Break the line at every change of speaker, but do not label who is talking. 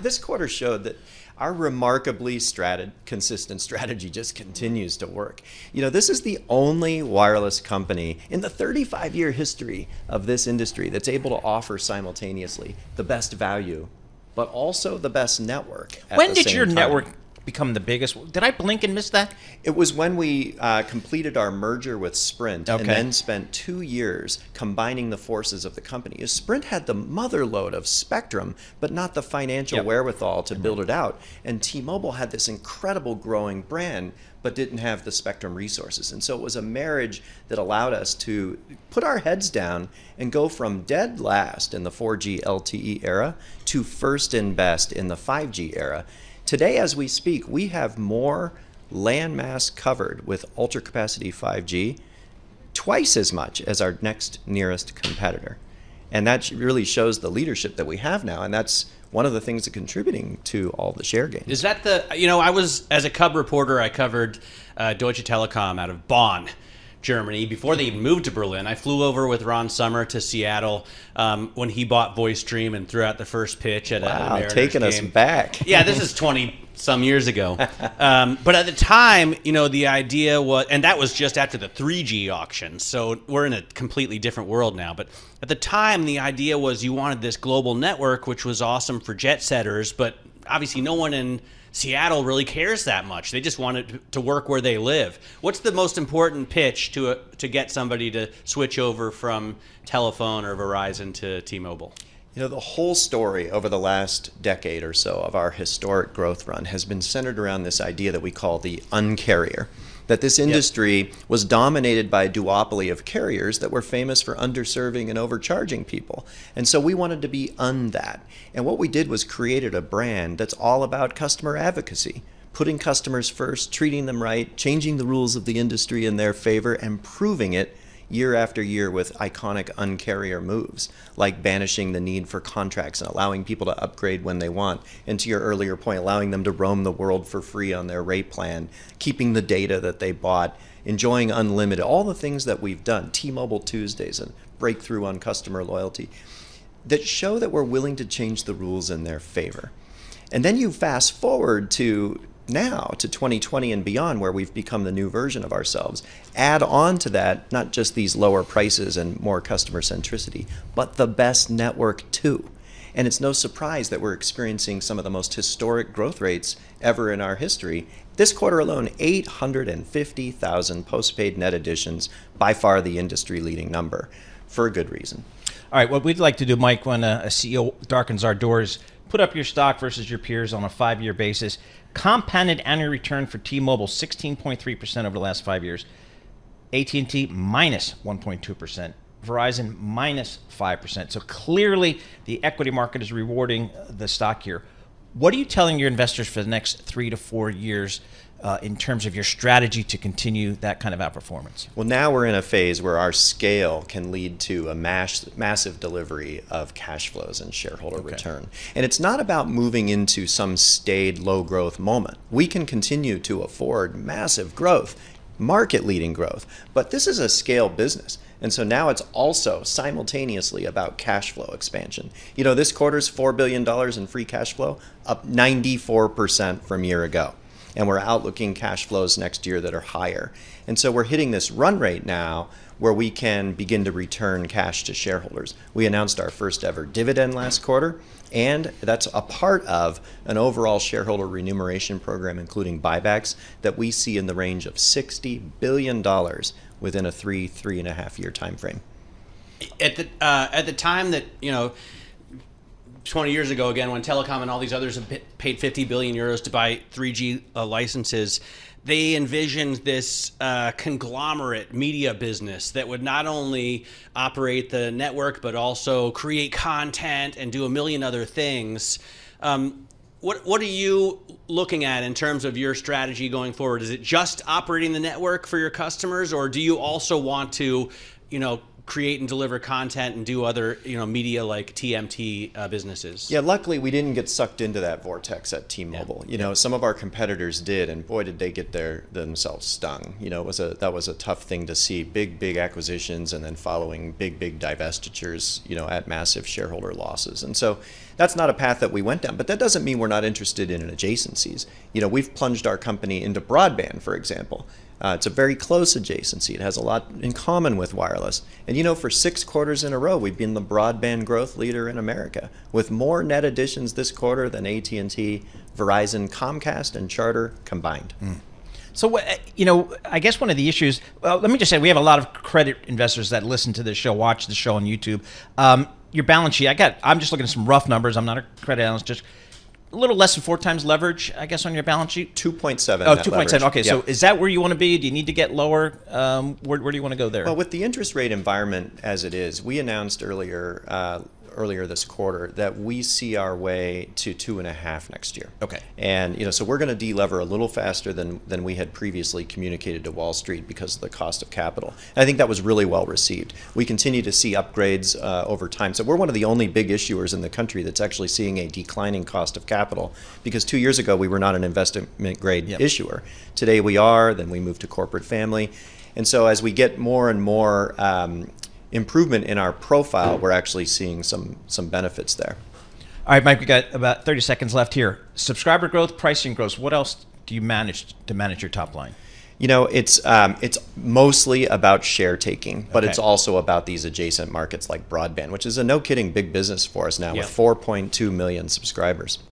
This quarter showed that our remarkably strat- consistent strategy just continues to work. You know, this is the only wireless company in the 35 year history of this industry that's able to offer simultaneously the best value, but also the best network.
when did your time. network become the biggest. Did I blink and miss that?
It was when we uh, completed our merger with Sprint okay. and then spent two years combining the forces of the company. Sprint had the mother lode of spectrum, but not the financial yep. wherewithal to build it out. And T Mobile had this incredible growing brand, but didn't have the spectrum resources. And so it was a marriage that allowed us to put our heads down and go from dead last in the 4G LTE era to first and best in the 5G era. Today, as we speak, we have more landmass covered with ultra capacity 5G, twice as much as our next nearest competitor. And that really shows the leadership that we have now. And that's one of the things that contributing to all the share gains.
Is that the, you know, I was, as a Cub reporter, I covered uh, Deutsche Telekom out of Bonn. Germany before they even moved to Berlin. I flew over with Ron Sommer to Seattle um, when he bought VoiceStream and threw out the first pitch at
wow,
a
taking
game.
us back.
yeah, this is twenty some years ago. Um, but at the time, you know, the idea was, and that was just after the 3G auction. So we're in a completely different world now. But at the time, the idea was you wanted this global network, which was awesome for jet setters, but obviously no one in Seattle really cares that much. They just want it to work where they live. What's the most important pitch to uh, to get somebody to switch over from telephone or Verizon to T-Mobile?
You know, the whole story over the last decade or so of our historic growth run has been centered around this idea that we call the uncarrier that this industry yep. was dominated by a duopoly of carriers that were famous for underserving and overcharging people. And so we wanted to be un that. And what we did was created a brand that's all about customer advocacy putting customers first, treating them right, changing the rules of the industry in their favor, and proving it year after year with iconic uncarrier moves, like banishing the need for contracts and allowing people to upgrade when they want. And to your earlier point, allowing them to roam the world for free on their rate plan, keeping the data that they bought, enjoying unlimited, all the things that we've done, T-Mobile Tuesdays and breakthrough on customer loyalty, that show that we're willing to change the rules in their favor. And then you fast forward to now to 2020 and beyond, where we've become the new version of ourselves. Add on to that not just these lower prices and more customer centricity, but the best network too. And it's no surprise that we're experiencing some of the most historic growth rates ever in our history. This quarter alone, 850,000 postpaid net additions, by far the industry leading number, for a good reason.
All right, what we'd like to do, Mike, when a CEO darkens our doors, put up your stock versus your peers on a five year basis. Compounded annual return for T-Mobile 16.3% over the last 5 years. AT&T minus 1.2%. Verizon minus 5%. So clearly the equity market is rewarding the stock here. What are you telling your investors for the next 3 to 4 years uh, in terms of your strategy to continue that kind of outperformance?
Well, now we're in a phase where our scale can lead to a mass, massive delivery of cash flows and shareholder okay. return. And it's not about moving into some staid low growth moment. We can continue to afford massive growth, market leading growth, but this is a scale business. And so now it's also simultaneously about cash flow expansion. You know, this quarter's $4 billion in free cash flow, up 94% from year ago and we're outlooking cash flows next year that are higher. And so we're hitting this run rate now where we can begin to return cash to shareholders. We announced our first ever dividend last quarter, and that's a part of an overall shareholder remuneration program, including buybacks, that we see in the range of $60 billion within a three, three and a half year time frame.
At the, uh, at the time that, you know, 20 years ago again when Telekom and all these others have paid 50 billion euros to buy 3g uh, licenses they envisioned this uh, conglomerate media business that would not only operate the network but also create content and do a million other things um, what what are you looking at in terms of your strategy going forward? Is it just operating the network for your customers, or do you also want to, you know, create and deliver content and do other you know media like TMT uh, businesses.
Yeah, luckily we didn't get sucked into that vortex at T-Mobile. Yeah. You know, yeah. some of our competitors did, and boy, did they get their themselves stung. You know, it was a that was a tough thing to see. Big big acquisitions and then following big big divestitures. You know, at massive shareholder losses, and so that's not a path that we went down. But that doesn't mean we're not interested in adjacencies. You know, we've plunged our company into broadband, for example. Uh, it's a very close adjacency. It has a lot in common with wireless. And you know, for six quarters in a row, we've been the broadband growth leader in America, with more net additions this quarter than AT&T, Verizon, Comcast, and Charter combined.
So, uh, you know, I guess one of the issues, well, let me just say, we have a lot of credit investors that listen to this show, watch the show on YouTube. Um, your balance sheet, I got, I'm just looking at some rough numbers. I'm not a credit analyst, just a little less than four times leverage, I guess, on your balance sheet.
2.7.
Oh, 2.7.
leverage.
Okay, so is that where you want to be? Do you need to get lower? Um, where, where do you want to go there?
Well, with the interest rate environment as it is, we announced earlier uh, earlier this quarter that we see our way to two and a half next year.
Okay.
And you know, so we're going to delever a little faster than than we had previously communicated to Wall Street because of the cost of capital. And I think that was really well received. We continue to see upgrades uh, over time. So we're one of the only big issuers in the country that's actually seeing a declining cost of capital because two years ago we were not an investment grade
Yep.
issuer. Today we are. Then we moved to corporate family. And so as we get more and more um, improvement in our profile, we're actually seeing some some benefits there.
All right, Mike, we got about 30 seconds left here. Subscriber growth, pricing growth. What else do you manage to manage your top line?
You know, it's um, it's mostly about share taking, but it's also about these adjacent markets like broadband, which is a no kidding big business for us now
Yeah.
with 4.2 million subscribers.